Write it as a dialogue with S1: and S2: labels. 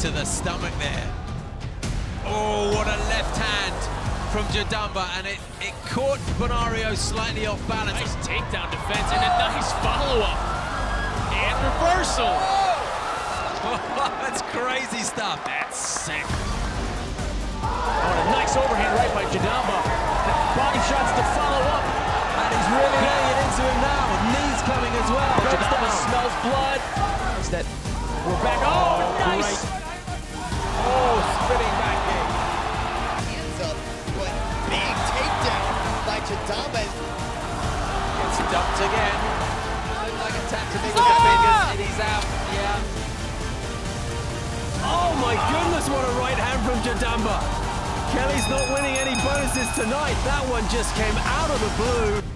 S1: to the stomach there. Oh, what a left hand from Jadambaa, and it, it caught Bonario slightly off balance.
S2: Nice takedown defense and a nice follow-up. And reversal.
S1: That's crazy stuff.
S2: That's sick. Oh, a nice overhand right by Jadambaa. Body shots to follow up.
S3: And he's really laying it into him now. Knees coming as well.
S2: Jadambaa smells blood. Is that we're back. Oh,
S3: oh
S4: nice. Oh, by Jadambaa.
S1: Gets dumped again. Looked like a tap to me with the fingers, and he's out. Yeah.
S3: Oh my goodness, what a right hand from Jadambaa. Kelly's not winning any bonuses tonight. That one just came out of the blue.